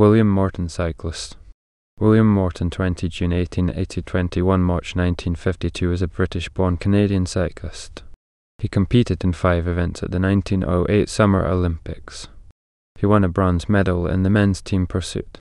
William Morton cyclist. William Morton, 20 June 1880 21 March 1952, was a British born Canadian cyclist. He competed in five events at the 1908 Summer Olympics. He won a bronze medal in the men's team pursuit.